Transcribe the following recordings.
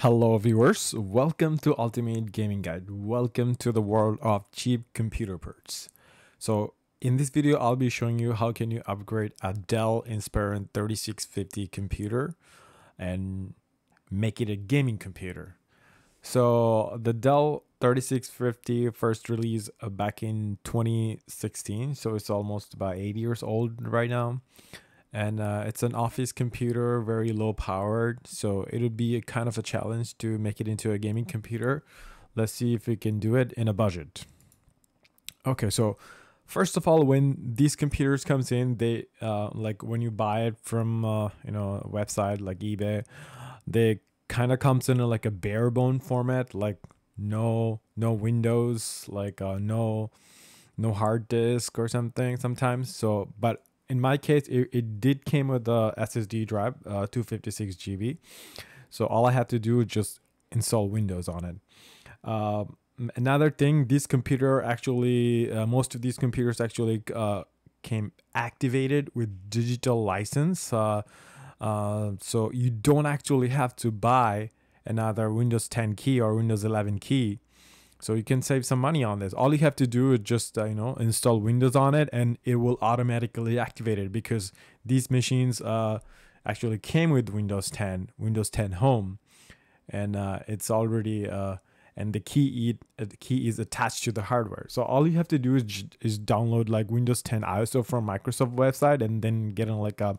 Hello viewers, welcome to Ultimate Gaming Guide. Welcome to the world of cheap computer parts. So in this video, I'll be showing you how can you upgrade a Dell Inspiron 3650 computer and make it a gaming computer. So the Dell 3650 first release uh, back in 2016, so it's almost about eight years old right now and uh, it's an office computer very low powered so it would be kind of a challenge to make it into a gaming computer. Let's see if we can do it in a budget. Okay so first of all when these computers comes in they uh, like when you buy it from uh, you know a website like ebay they kind of comes in like a bare bone format like no no windows like uh, no no hard disk or something sometimes. So but in my case, it, it did came with a SSD drive, uh, 256 GB. So all I had to do was just install Windows on it. Uh, another thing, this computer actually, uh, most of these computers actually uh, came activated with digital license. Uh, uh, so you don't actually have to buy another Windows 10 key or Windows 11 key so you can save some money on this. All you have to do is just uh, you know install Windows on it, and it will automatically activate it because these machines uh, actually came with Windows 10, Windows 10 Home, and uh, it's already uh, and the key uh, the key is attached to the hardware. So all you have to do is is download like Windows 10 ISO from Microsoft website, and then get on like a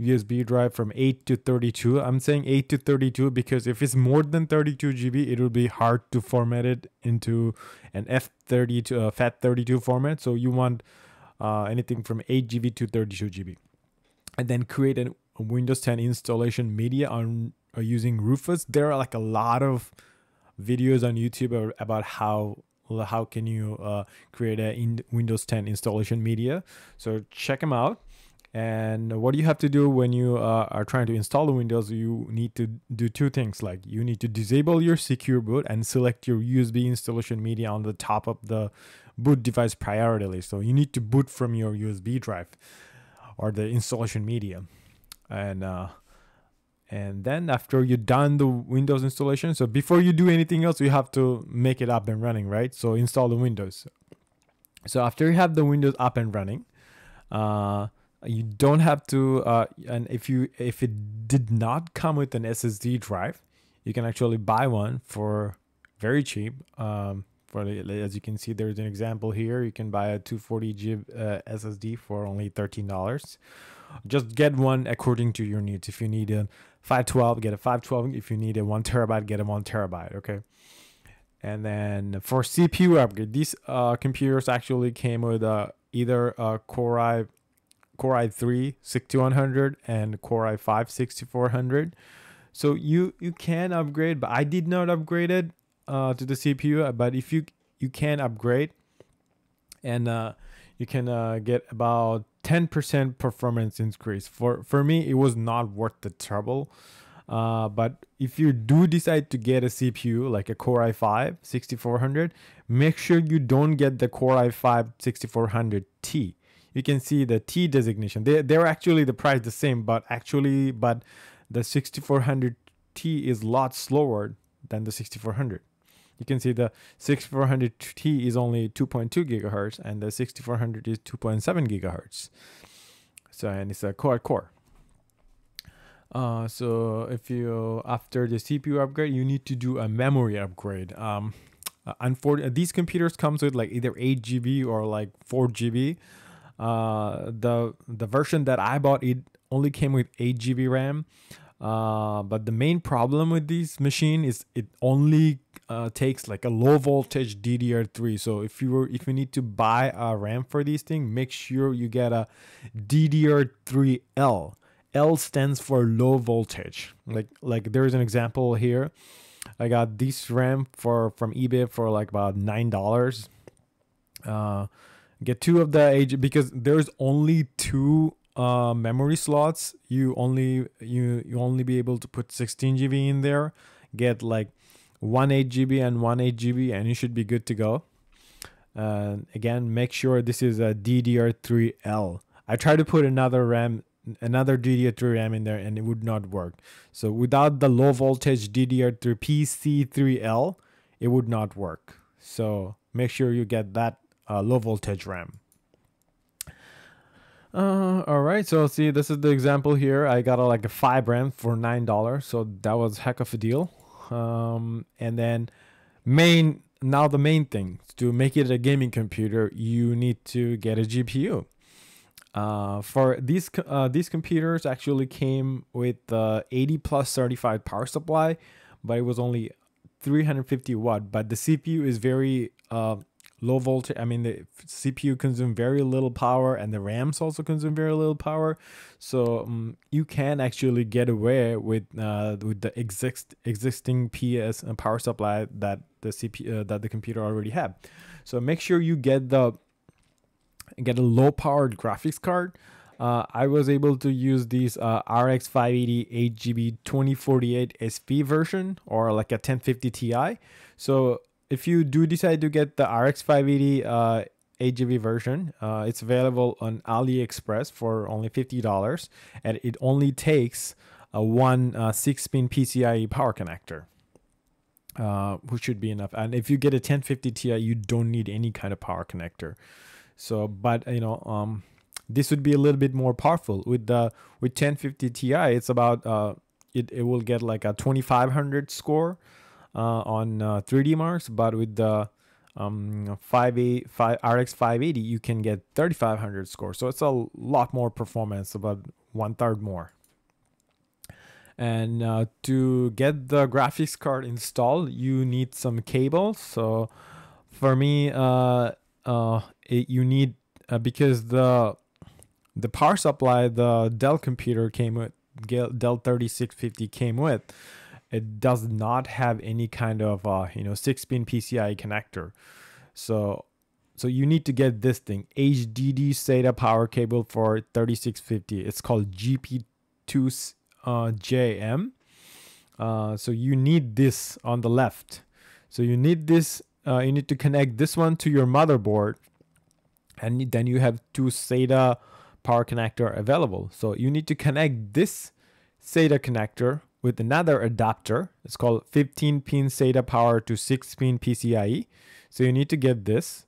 USB drive from 8 to 32. I'm saying 8 to 32 because if it's more than 32 GB, it will be hard to format it into an F32 uh, FAT32 format. So you want uh, anything from 8 GB to 32 GB. And then create a Windows 10 installation media on uh, using Rufus. There are like a lot of videos on YouTube about how how can you uh, create a Windows 10 installation media. So check them out. And what you have to do when you uh, are trying to install the Windows, you need to do two things. Like you need to disable your secure boot and select your USB installation media on the top of the boot device priority list. So you need to boot from your USB drive or the installation media. And uh, and then after you're done the Windows installation, so before you do anything else, you have to make it up and running, right? So install the Windows. So after you have the Windows up and running, uh, you don't have to uh, and if you if it did not come with an ssd drive you can actually buy one for very cheap. Um, for as you can see there's an example here. You can buy a 240 gig uh, ssd for only $13 just get one according to your needs. If you need a 512 get a 512 if you need a one terabyte get a one terabyte okay? And then for cpu upgrade these uh, computers actually came with uh, either a core i Core i3 6100 and Core i5 6400. So you you can upgrade, but I did not upgrade it uh, to the CPU. But if you you can upgrade, and uh, you can uh, get about 10% performance increase. For for me, it was not worth the trouble. Uh, but if you do decide to get a CPU like a Core i5 6400, make sure you don't get the Core i5 6400T you can see the T designation. They, they're actually the price the same, but actually, but the 6400T is a lot slower than the 6400. You can see the 6400T is only 2.2 gigahertz and the 6400 is 2.7 gigahertz. So, and it's a quad core. Uh, so if you, after the CPU upgrade, you need to do a memory upgrade. Um, unfortunately, these computers comes with like either 8 GB or like 4 GB. Uh, the the version that I bought it only came with 8 GB RAM. Uh, but the main problem with this machine is it only uh, takes like a low voltage DDR3. So if you were if you need to buy a RAM for these things, make sure you get a DDR3L. L stands for low voltage. Like like there's an example here. I got this RAM for from eBay for like about nine dollars. Uh, get two of the age because there's only two uh, memory slots you only you you only be able to put 16 GB in there get like one 8 GB and one 8 GB and you should be good to go uh, again make sure this is a DDR3L I tried to put another RAM another DDR3 RAM in there and it would not work. So without the low voltage DDR3 PC3L, it would not work. So make sure you get that uh, low voltage RAM. Uh, all right, so see, this is the example here. I got a, like a five RAM for nine dollars, so that was heck of a deal. Um, and then main now the main thing to make it a gaming computer, you need to get a GPU. Uh, for these uh, these computers actually came with the 80 plus certified power supply, but it was only 350 watt. But the CPU is very uh, low voltage. I mean, the CPU consume very little power, and the RAMs also consume very little power. So um, you can actually get away with uh, with the exist existing PS uh, power supply that the CPU uh, that the computer already had. So make sure you get the get a low powered graphics card. Uh, I was able to use these uh, RX 580 8GB 2048 SP version or like a 1050 Ti. So if you do decide to get the RX 580 uh, 8GB version, uh, it's available on AliExpress for only $50 and it only takes a one uh, 6 pin PCIe power connector. Uh, which should be enough. And if you get a 1050 Ti, you don't need any kind of power connector. So, but you know, um, this would be a little bit more powerful with the with 1050 Ti. It's about uh, it it will get like a 2500 score uh, on uh, 3D marks, but with the um 58 5 RX 580 you can get 3500 score. So it's a lot more performance, about one third more. And uh, to get the graphics card installed, you need some cables. So for me, uh, uh, it, you need uh, because the the power supply the Dell computer came with Dell 3650 came with it does not have any kind of uh, you know 6 pin PCIe connector. So so you need to get this thing HDD SATA power cable for 3650 it's called GP2 uh, JM uh, so you need this on the left. So you need this uh, you need to connect this one to your motherboard and then you have two SATA power connector available. So you need to connect this SATA connector with another adapter. It's called 15 pin SATA power to 6 pin PCIe. So you need to get this.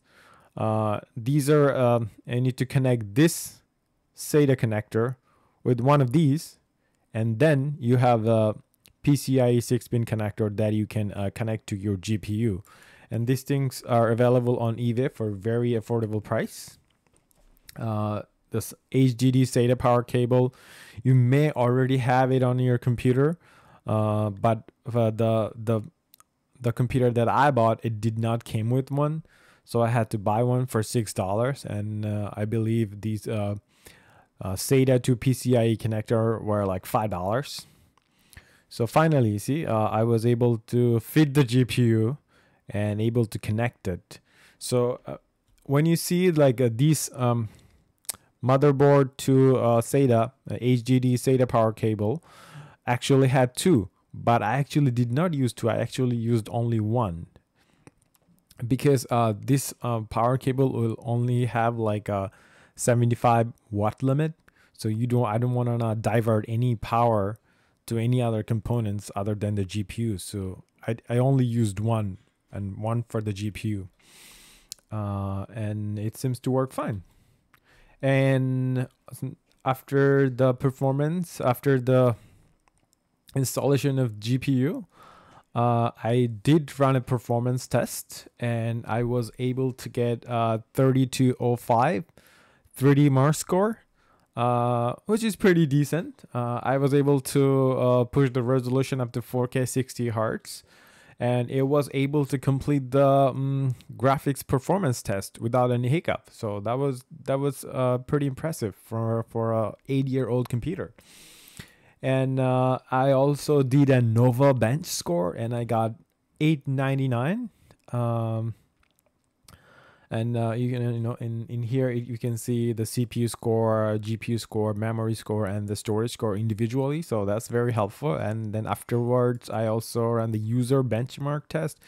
Uh, these are, um, I need to connect this SATA connector with one of these. And then you have a PCIe 6 pin connector that you can uh, connect to your GPU and these things are available on eBay for very affordable price. Uh, this HDD SATA power cable, you may already have it on your computer, uh, but uh, the the the computer that I bought it did not came with one, so I had to buy one for six dollars, and uh, I believe these uh, uh, SATA to PCIe connector were like five dollars. So finally, see, uh, I was able to fit the GPU and able to connect it. So when you see like these um, motherboard to uh, SATA, HDD uh, SATA power cable, actually had two, but I actually did not use two. I actually used only one because uh, this uh, power cable will only have like a 75 watt limit. So you don't, I don't want to divert any power to any other components other than the GPU. So I, I only used one and one for the GPU. Uh, and it seems to work fine. And after the performance, after the installation of GPU, uh, I did run a performance test and I was able to get uh, 3205 3D mark score, uh, which is pretty decent. Uh, I was able to uh, push the resolution up to 4K 60 hertz and it was able to complete the um, graphics performance test without any hiccup. So that was that was uh, pretty impressive for for a eight year old computer. And uh, I also did a Nova bench score, and I got 899. Um, and uh, you can you know in in here you can see the cpu score gpu score memory score and the storage score individually. So that's very helpful. And then afterwards i also ran the user benchmark test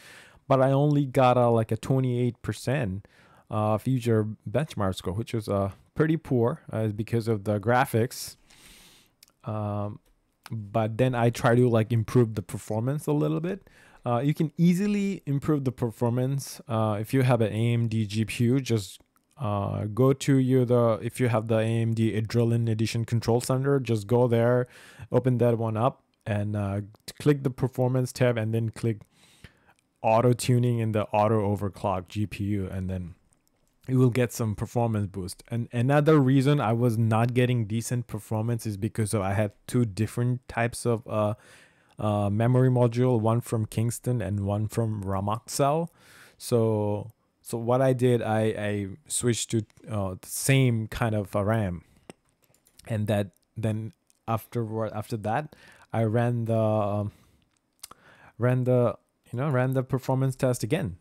but i only got a like a 28 percent uh future benchmark score which was uh pretty poor uh, because of the graphics. Um, but then I try to like improve the performance a little bit. Uh, you can easily improve the performance uh, if you have an AMD GPU. Just uh, go to you the if you have the AMD Adrenalin Edition Control Center, just go there, open that one up, and uh, click the Performance tab, and then click Auto Tuning in the Auto Overclock GPU, and then you will get some performance boost. And another reason I was not getting decent performance is because I had two different types of uh, memory module, one from Kingston and one from Ramaxel. So so what I did, I, I switched to uh, the same kind of RAM, and that then afterward after that, I ran the um, ran the you know ran the performance test again,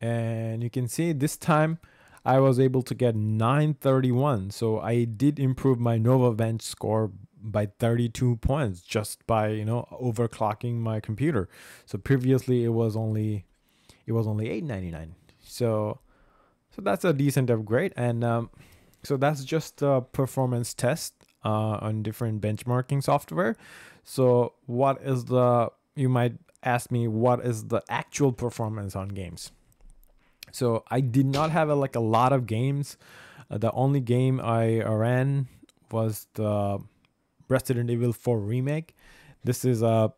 and you can see this time I was able to get 931. So I did improve my Nova Bench score by 32 points just by, you know, overclocking my computer. So previously it was only it was only 899. So so that's a decent upgrade and um, so that's just a performance test uh, on different benchmarking software. So what is the you might ask me what is the actual performance on games? So I did not have a, like a lot of games. Uh, the only game I ran was the Resident Evil 4 remake. This is a,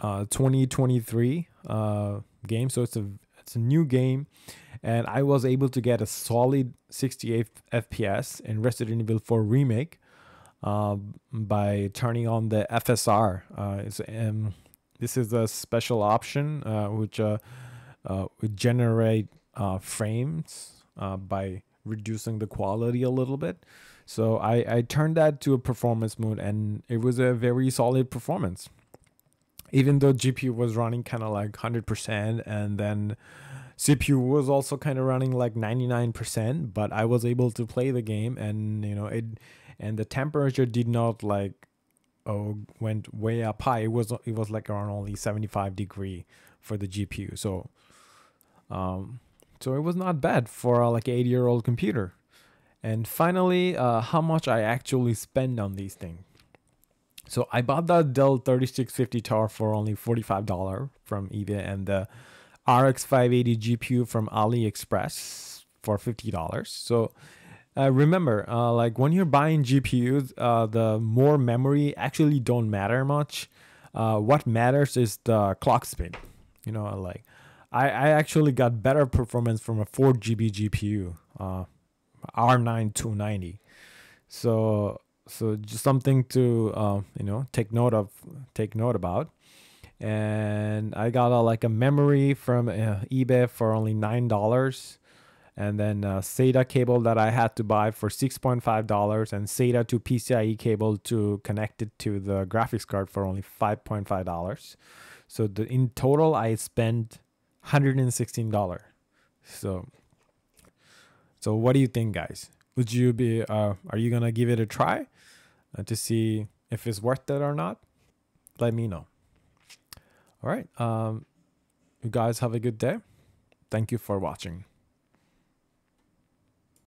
a 2023 uh, game, so it's a it's a new game, and I was able to get a solid 68 FPS in Resident Evil 4 remake uh, by turning on the FSR. Uh, um, this is a special option uh, which uh, uh, would generate frames by reducing the quality a little bit. So I, I turned that to a performance mode and it was a very solid performance. Even though GPU was running kind of like 100% and then CPU was also kind of running like 99%, but I was able to play the game and you know it and the temperature did not like oh went way up high. It was it was like around only 75 degree for the GPU. So um so it was not bad for a, like 80 year old computer. And finally, uh, how much I actually spend on these things. So I bought the Dell 3650 Tower for only $45 from eBay and the RX 580 GPU from AliExpress for $50. So uh, remember, uh, like when you're buying GPUs, uh, the more memory actually don't matter much. Uh, what matters is the clock speed. You know, like I, I actually got better performance from a 4 GB GPU, uh, R9 290. So so just something to uh, you know take note of, take note about. And I got a, like a memory from uh, eBay for only nine dollars, and then a SATA cable that I had to buy for six point five dollars, and SATA to PCIe cable to connect it to the graphics card for only five point five dollars. So the in total I spent $116 so so what do you think guys? Would you be uh, are you gonna give it a try uh, to see if it's worth it or not? Let me know. All right um you guys have a good day. Thank you for watching